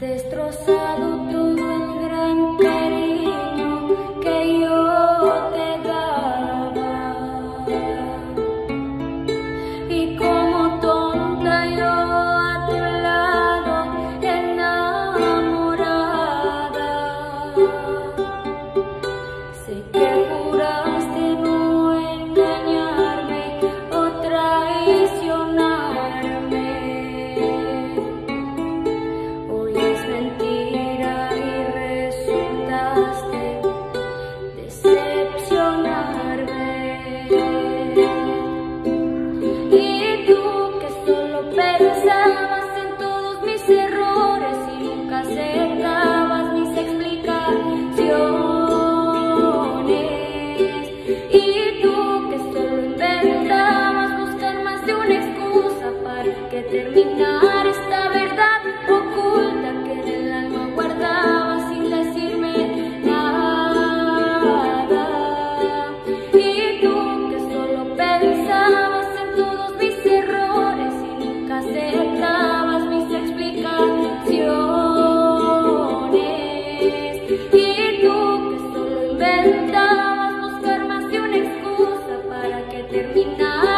destrozado todo el em gran cariño que yo te daba. Y e como tonta yo a tu lado enamorada, sé que juraba. Errores y nunca acertabas mis explicaciones y tú que solo inventabas buscar más de una excusa para que terminara. Y tú que solo inventabas buscar más de una excusa para que terminara.